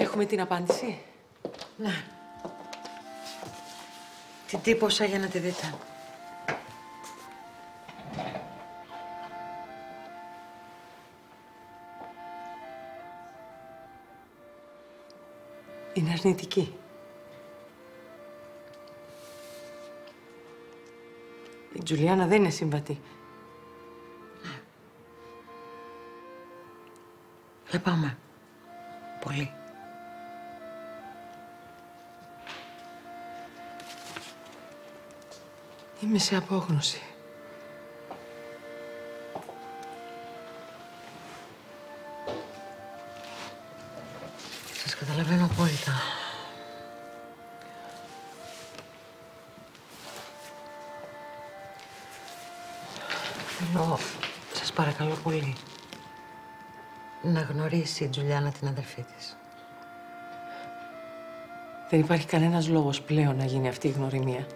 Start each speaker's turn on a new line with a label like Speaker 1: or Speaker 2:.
Speaker 1: Έχουμε την απάντηση;
Speaker 2: Ναι. Την τύπωσα για να τη δείτε.
Speaker 1: Είναι αρνητική. Η Τζουλιάνα δεν είναι συμβατή.
Speaker 2: Λυπάμαι. Πολύ.
Speaker 1: Είμαι σε απόγνωση.
Speaker 2: Σας καταλαβαίνω απόλυτα. Θέλω, σας παρακαλώ πολύ, να γνωρίσει η Τζουλιάνα την αδερφή της.
Speaker 1: Δεν υπάρχει κανένας λόγος πλέον να γίνει αυτή η γνωριμία.